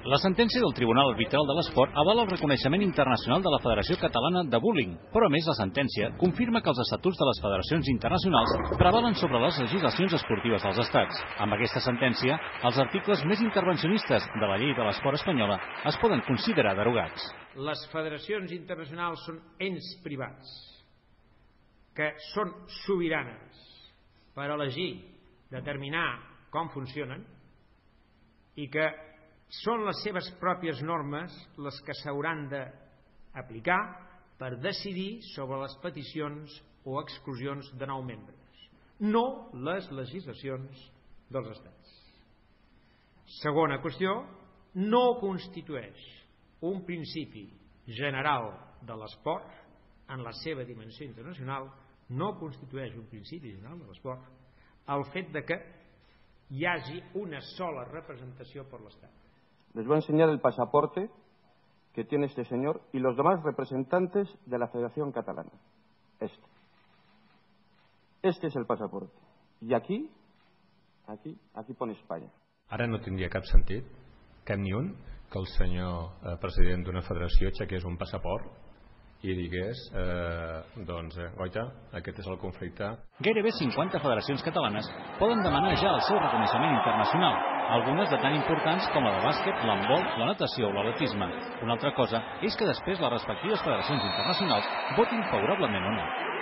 La sentència del Tribunal Arbitral de l'Esport avala el reconeixement internacional de la Federació Catalana de Bowling, però a més la sentència confirma que els estatuts de les federacions internacionals prevalen sobre les legislacions esportives dels estats. Amb aquesta sentència, els articles més intervencionistes de la llei de l'esport espanyola es poden considerar derogats. Les federacions internacionals són ens privats que són sobiranes per elegir, determinar com funcionen i que són les seves pròpies normes les que s'hauran d'aplicar per decidir sobre les peticions o exclusions de nou membres, no les legislacions dels estats. Segona qüestió, no constitueix un principi general de l'esport en la seva dimensió internacional no constitueix un principi general de l'esport el fet de que hi hagi una sola representació per l'Estat. Les voy a enseñar el pasaporte que tiene este señor y los demás representantes de la Federación Catalana. Este. Este es el pasaporte. Y aquí, aquí, aquí pone España. Ara no tindria cap sentit, cap ni un, que el senyor eh, president d'una federació aixequés un passaport i digués eh, doncs, eh, goita, aquest és el conflicte. Gairebé 50 federacions catalanes poden demanar ja el seu reconeixement internacional, algunes de tan importants com la de bàsquet, l'handbol, la natació o l'atletisme. Una altra cosa és que després les respectives federacions internacionals votin favorablement o no.